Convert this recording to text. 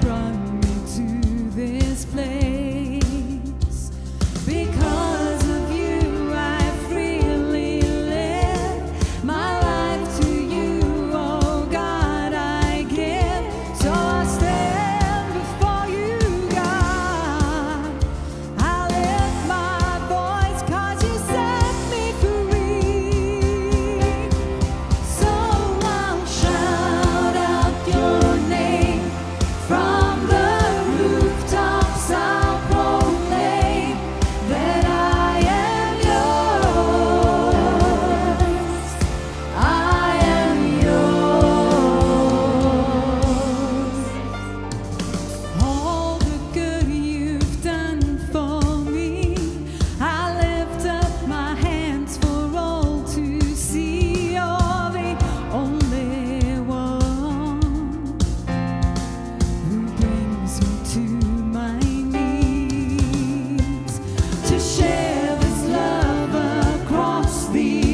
sprung. thee.